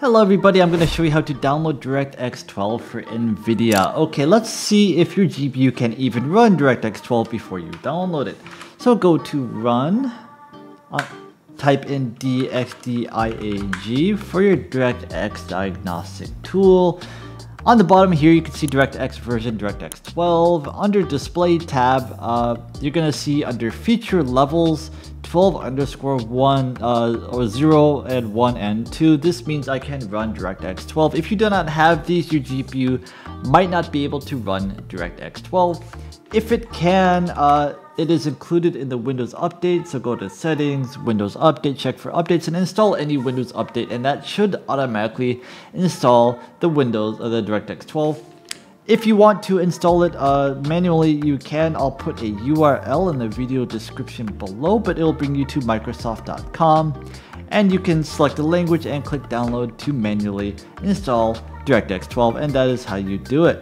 Hello everybody, I'm going to show you how to download DirectX 12 for NVIDIA. Okay, let's see if your GPU can even run DirectX 12 before you download it. So go to run, uh, type in DXDIAG for your DirectX diagnostic tool. On the bottom here, you can see DirectX version, DirectX 12. Under display tab, uh, you're gonna see under feature levels, 12 underscore 1 uh, or 0 and 1 and 2. This means I can run DirectX 12. If you do not have these, your GPU might not be able to run DirectX 12. If it can, uh, it is included in the Windows update. So go to settings, Windows update, check for updates and install any Windows update and that should automatically install the Windows or the DirectX 12 if you want to install it uh, manually, you can. I'll put a URL in the video description below, but it'll bring you to Microsoft.com. And you can select the language and click download to manually install DirectX 12, and that is how you do it.